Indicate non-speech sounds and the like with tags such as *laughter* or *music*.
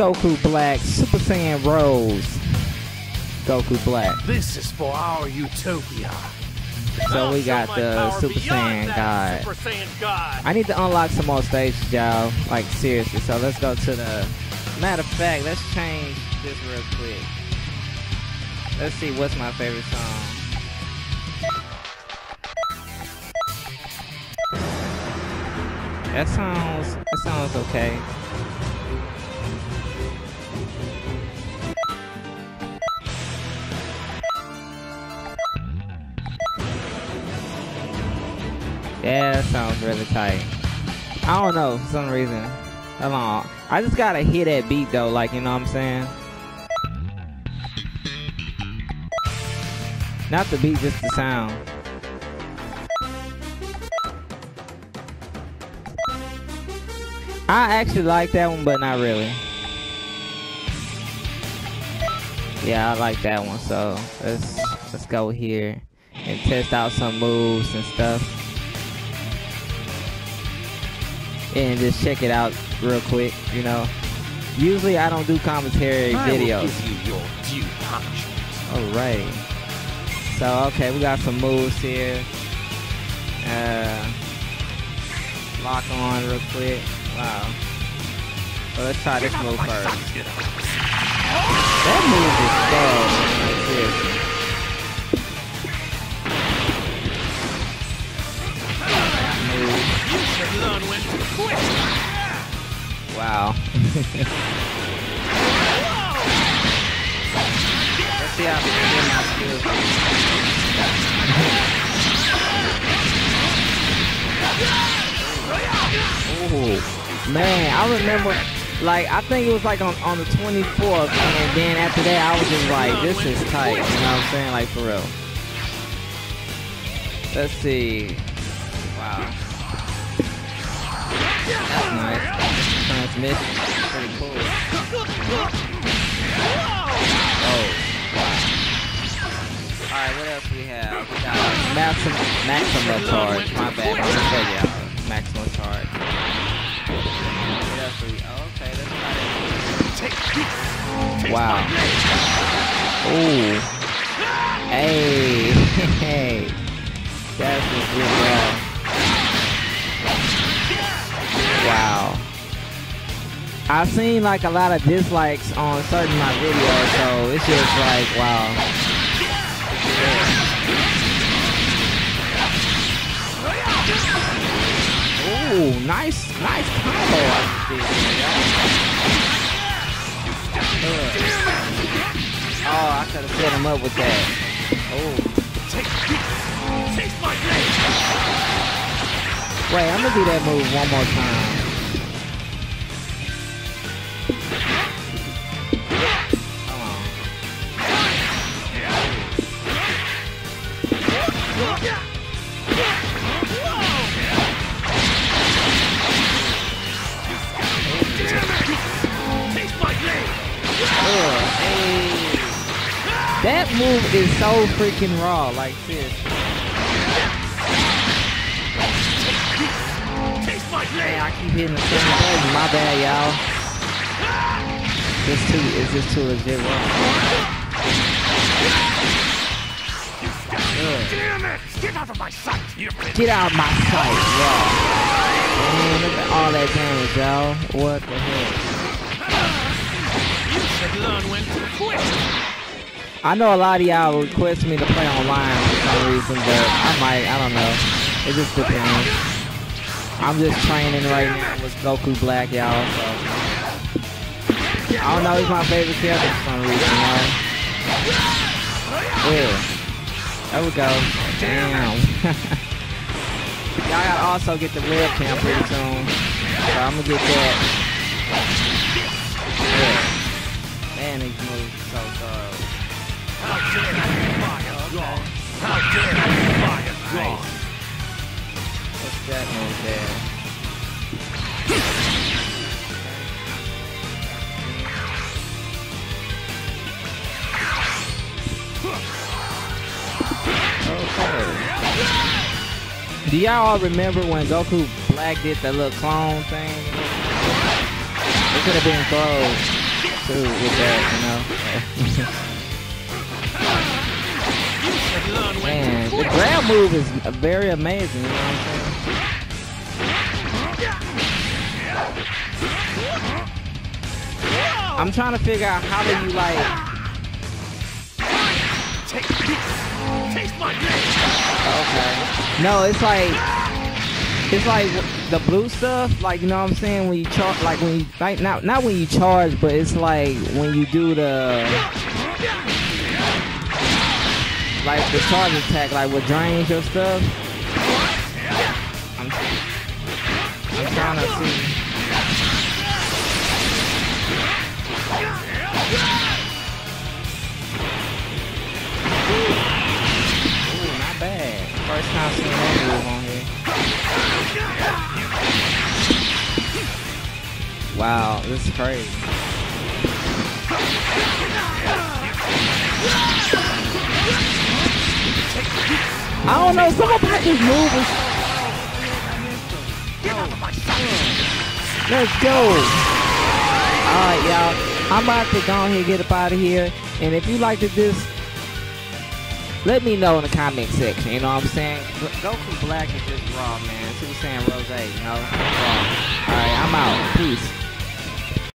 Goku Black, Super Saiyan Rose. Goku Black. This is for our utopia. So we got the Super Saiyan God. Super Saiyan God. I need to unlock some more stages, y'all. Like seriously. So let's go to the. Matter of fact, let's change this real quick. Let's see what's my favorite song. That sounds. That sounds okay. Yeah, that sounds really tight. I don't know, for some reason. Hold on. I just gotta hear that beat though, like, you know what I'm saying? Not the beat, just the sound. I actually like that one, but not really. Yeah, I like that one, so let's let's go here and test out some moves and stuff. And just check it out real quick, you know. Usually I don't do commentary I videos. you your due punishment. Alright. So okay, we got some moves here. Uh lock on real quick. Wow. So let's try this move first. That move is bad, man. Like seriously. Move. You should learn when. Wow. *laughs* Let's see how get my skills. Oh man, I remember like I think it was like on, on the 24th and then after that I was just like this is tight, you know what I'm saying? Like for real. Let's see. Wow. That's nice. Transmission. Pretty cool. Oh. Alright, what else we have? We got maximum maximum charge. My bad. I'm gonna show y'all. Maximum charge. What else we oh, okay, let's try that. Take this. Wow. Ooh. Hey. *laughs* Hey. That's a good job. Wow. I've seen like a lot of dislikes on certain my videos, so it's just like wow. Ooh, nice, nice combo. Oh, I could have set him up with that. Oh. Wait, I'm gonna do that move one more time. Ugh, hey. That move is so freaking raw, like this. Taste my Hey. I keep hitting the same button. My bad, y'all. This too is this too legit. Ugh. Damn it! Get out of my sight. Get out of my sight, y'all. Man, look at all that damage, y'all. What the heck? I know a lot of y'all request me to play online for some reason, but I might, I don't know. It just depends. I'm just training right now with Goku Black, y'all, so. I don't know, he's my favorite character for some reason, y'all. Yeah. There we go. Damn. *laughs* y'all gotta also get the red cam pretty soon. So I'm gonna get that. Yeah. Moves are so thorough. How dare you fire God? How dare you fire God? What's that move there? Okay. Do y'all all remember when Goku Black did that little clone thing? It could have been close. With that, you know. *laughs* Man, the grab move is very amazing, you know what I'm saying? I'm trying to figure out how do you like Take, taste my. Okay. No, it's like it's like the blue stuff, like you know what I'm saying. When you charge, like when you like not not when you charge, but it's like when you do the like the charge attack, like what drains your stuff. I'm, I'm trying to see. Ooh, not bad. First time seeing that move on Wow, this is crazy. I don't know, some about this move is... Let's go. Alright, y'all. I'm about to go ahead and get up out of here. And if you like to this, let me know in the comment section. You know what I'm saying? Goku Black is just raw, man. Super Saiyan Rose, you know? Alright, I'm out. Peace.